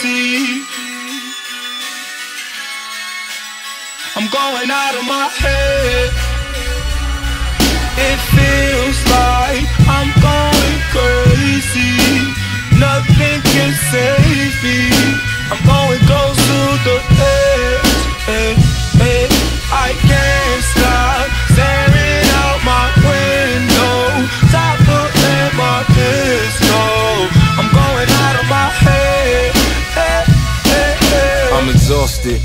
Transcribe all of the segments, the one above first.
crazy. I'm going out of my head. Exhausted.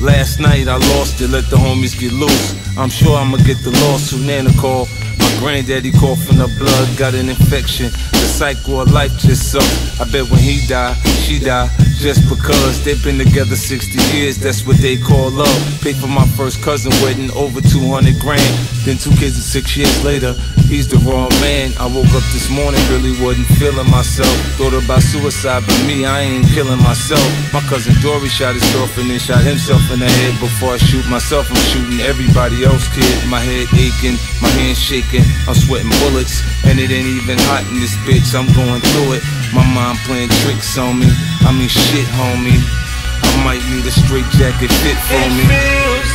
Last night I lost it, let the homies get loose. I'm sure I'ma get the lawsuit, Nana call. My granddaddy coughing up blood, got an infection. The cycle of life just sucks. I bet when he die, she die. Just because they've been together 60 years, that's what they call love. Paid for my first cousin wedding, over 200 grand. Then two kids and six years later, he's the wrong man. I woke up this morning, really wasn't feeling myself. Thought about suicide, but me, I ain't killing myself. My cousin Dory shot his girlfriend and then shot himself in the head. Before I shoot myself, I'm shooting everybody else, kid. My head aching, my hands shaking, I'm sweating bullets. And it ain't even hot in this bitch, I'm going through it. My mind playing tricks on me, I mean shit, homie. I might need a straight jacket fit for me.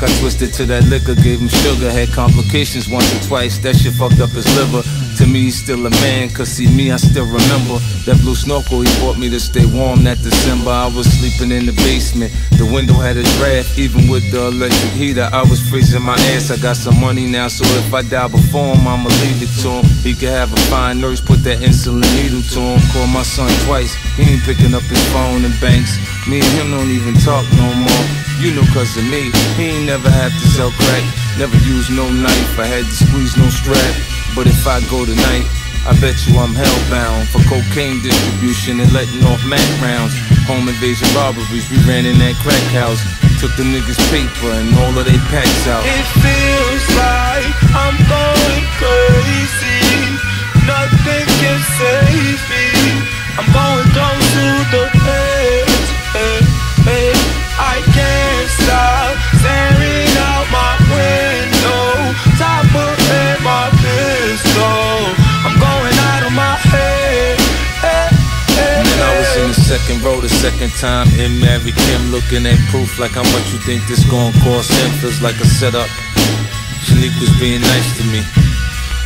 I twisted to that liquor, gave him sugar, had complications once or twice. That shit fucked up his liver. To me, he's still a man, cause see me, I still remember that blue snorkel he bought me to stay warm that December. I was sleeping in the basement, the window had a draft, even with the electric heater. I was freezing my ass. I got some money now, so if I die before him, I'ma leave it to him. He could have a fine nurse, put that insulin needle to him. Call my son twice, he ain't picking up his phone and banks. Me and him don't even talk no more. You know cause of me, he ain't never had to sell crack Never used no knife, I had to squeeze no strap. But if I go tonight, I bet you I'm hellbound For cocaine distribution and letting off Mac rounds. Home invasion robberies, we ran in that crack house. Took the niggas paper and all of they packs out. It feels like second time in Mary Kim looking at proof like how much you think this gon' cost him feels like a setup. Shanique was being nice to me.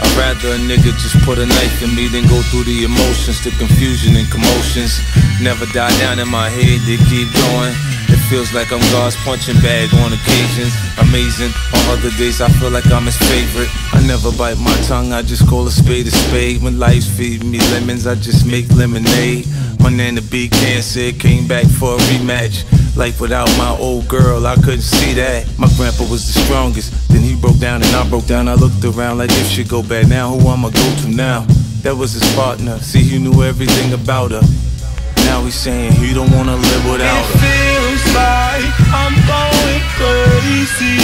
I'd rather a nigga just put a knife in me than go through the emotions, the confusion and commotions. Never die down in my head, they keep going. Feels like I'm God's punching bag on occasions. Amazing. On other days, I feel like I'm his favorite. I never bite my tongue, I just call a spade a spade. When life's feeding me lemons, I just make lemonade. My nana beat cancer, came back for a rematch. Life without my old girl, I couldn't see that. My grandpa was the strongest. Then he broke down and I broke down. I looked around like if shit go bad now, who I'ma go to now? That was his partner. See, he knew everything about her. Now he's saying he don't wanna live without It feels like I'm going crazy.